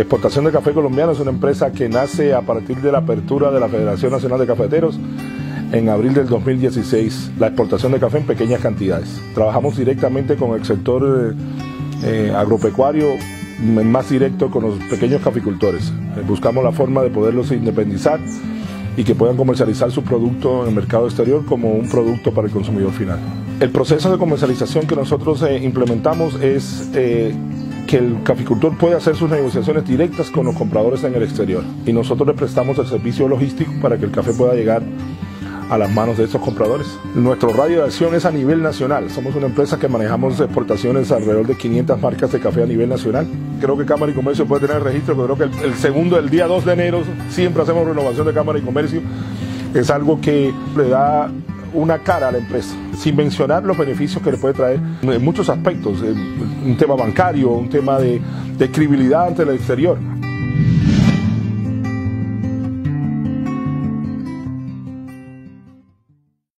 Exportación de Café Colombiano es una empresa que nace a partir de la apertura de la Federación Nacional de Cafeteros en abril del 2016, la exportación de café en pequeñas cantidades. Trabajamos directamente con el sector eh, agropecuario más directo con los pequeños caficultores. Eh, buscamos la forma de poderlos independizar y que puedan comercializar su producto en el mercado exterior como un producto para el consumidor final. El proceso de comercialización que nosotros eh, implementamos es eh, que el caficultor puede hacer sus negociaciones directas con los compradores en el exterior y nosotros le prestamos el servicio logístico para que el café pueda llegar a las manos de estos compradores. Nuestro radio de acción es a nivel nacional. Somos una empresa que manejamos exportaciones alrededor de 500 marcas de café a nivel nacional. Creo que Cámara y Comercio puede tener registro, pero creo que el, segundo, el día 2 de enero, siempre hacemos renovación de Cámara y Comercio. Es algo que le da una cara a la empresa, sin mencionar los beneficios que le puede traer en muchos aspectos, un tema bancario, un tema de, de credibilidad ante el exterior.